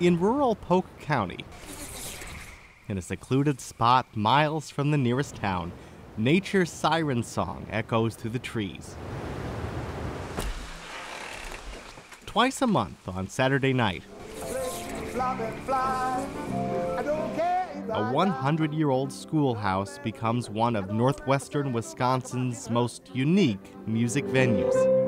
In rural Polk County, in a secluded spot miles from the nearest town, nature's siren song echoes through the trees. Twice a month on Saturday night, a 100 year old schoolhouse becomes one of northwestern Wisconsin's most unique music venues.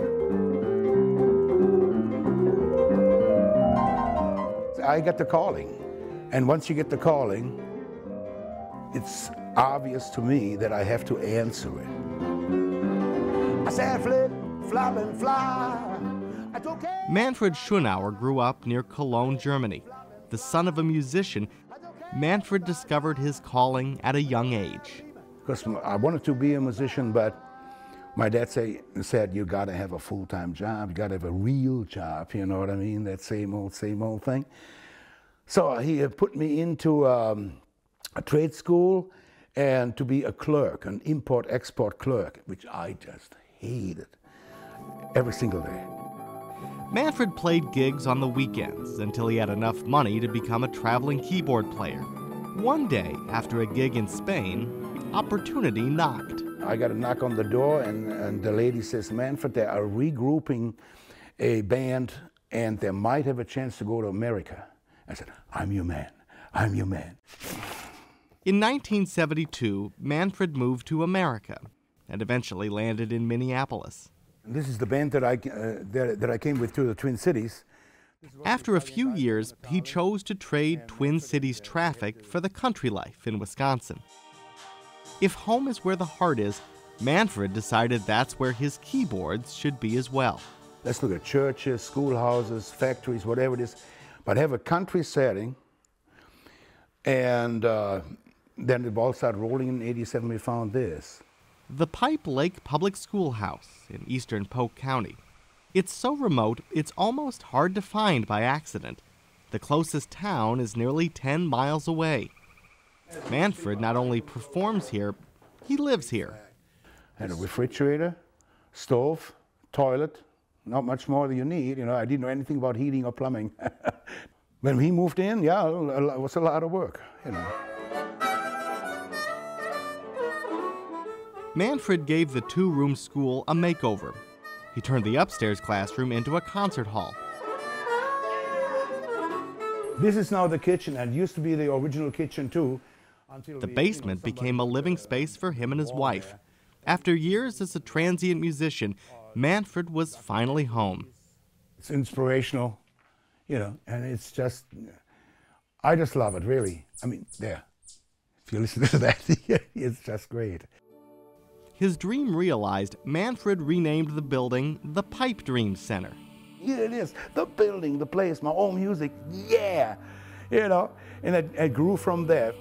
I get the calling. And once you get the calling, it's obvious to me that I have to answer it. I said, flip, flop, and fly. Manfred Schönauer grew up near Cologne, Germany. The son of a musician, Manfred discovered his calling at a young age. Because I wanted to be a musician, but my dad say, said, you got to have a full-time job. You got to have a real job, you know what I mean? That same old, same old thing. So he put me into um, a trade school and to be a clerk, an import-export clerk, which I just hated every single day. Manfred played gigs on the weekends until he had enough money to become a traveling keyboard player. One day, after a gig in Spain, opportunity knocked. I got a knock on the door, and, and the lady says, Manfred, they are regrouping a band, and they might have a chance to go to America. I said, I'm your man. I'm your man. In 1972, Manfred moved to America and eventually landed in Minneapolis. This is the band that I, uh, that, that I came with to the Twin Cities. After a few years, he chose to trade Twin Cities traffic for the country life in Wisconsin. If home is where the heart is, Manfred decided that's where his keyboards should be as well. Let's look at churches, schoolhouses, factories, whatever it is, but have a country setting. And uh, then the ball started rolling in 87, we found this the Pipe Lake Public Schoolhouse in eastern Polk County. It's so remote, it's almost hard to find by accident. The closest town is nearly 10 miles away. Manfred not only performs here, he lives here. Had a refrigerator, stove, toilet, not much more than you need. You know, I didn't know anything about heating or plumbing. when he moved in, yeah, it was a lot of work, you know. Manfred gave the two room school a makeover. He turned the upstairs classroom into a concert hall. This is now the kitchen, and used to be the original kitchen too. the basement became a living uh, space for him and his wife. After years as a transient musician, Manfred was finally home. It's inspirational, you know, and it's just, I just love it, really. I mean, there. If you listen to that, it's just great. His dream realized, Manfred renamed the building the Pipe Dream Center. Here it is, the building, the place, my own music, yeah! You know, and it, it grew from there.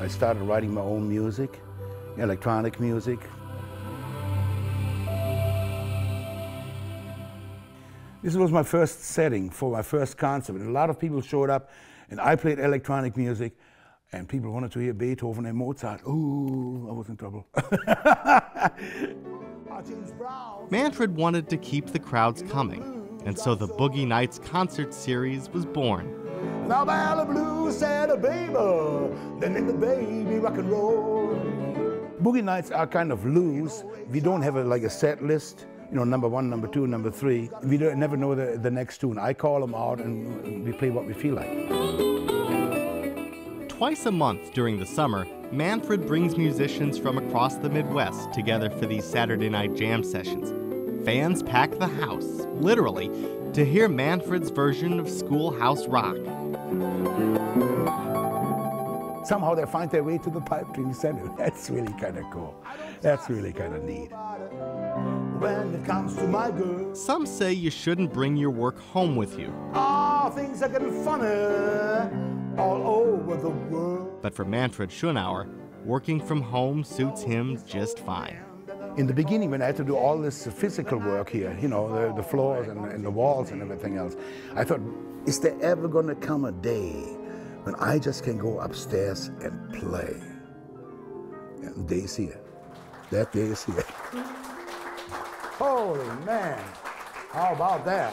I started writing my own music, electronic music. This was my first setting for my first concert. And a lot of people showed up, and I played electronic music, and people wanted to hear Beethoven and Mozart. Ooh, I was in trouble. Ah, Manfred wanted to keep the crowds coming, and so the Boogie Nights concert series was born. Now Blue said a baby, then in the baby rock and roll. Boogie Nights are kind of loose. We don't have a, like a set list you know, number one, number two, number three. We don't, never know the, the next tune. I call them out and we play what we feel like. Twice a month during the summer, Manfred brings musicians from across the Midwest together for these Saturday night jam sessions. Fans pack the house, literally, to hear Manfred's version of Schoolhouse Rock. Somehow they find their way to the Pipe Dream Center. That's really kind of cool. That's really kind of neat. When it comes to my girl. Some say you shouldn't bring your work home with you. Ah, oh, things are getting funny all over the world. But for Manfred Schönauer, working from home suits him just fine. In the beginning, when I had to do all this physical work here, you know, the, the floors and, and the walls and everything else, I thought, is there ever going to come a day when I just can go upstairs and play? And the day is here. That day is here. Holy man, how about that?